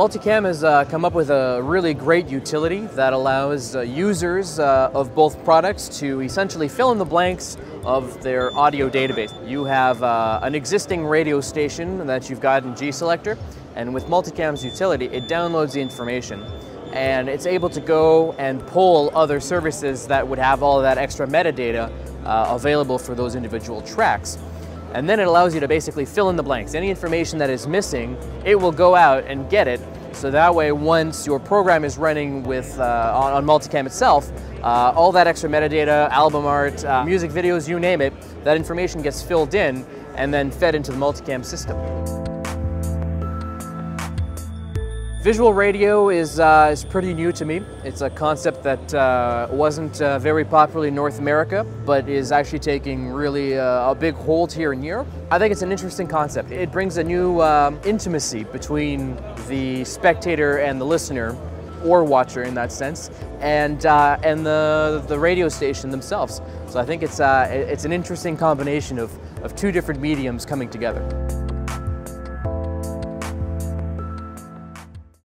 Multicam has uh, come up with a really great utility that allows uh, users uh, of both products to essentially fill in the blanks of their audio database. You have uh, an existing radio station that you've got in G-Selector, and with Multicam's utility, it downloads the information and it's able to go and pull other services that would have all that extra metadata uh, available for those individual tracks. And then it allows you to basically fill in the blanks. Any information that is missing, it will go out and get it. So that way, once your program is running with uh, on, on, Multicam itself, uh, all that extra metadata, album art, uh, music videos, you name it, that information gets filled in and then fed into the Multicam system. Visual radio is, uh, is pretty new to me. It's a concept that uh, wasn't uh, very popular in North America, but is actually taking really uh, a big hold here in Europe. I think it's an interesting concept. It brings a new um, intimacy between the spectator and the listener, or watcher in that sense, and, uh, and the, the radio station themselves. So I think it's, uh, it's an interesting combination of, of two different mediums coming together.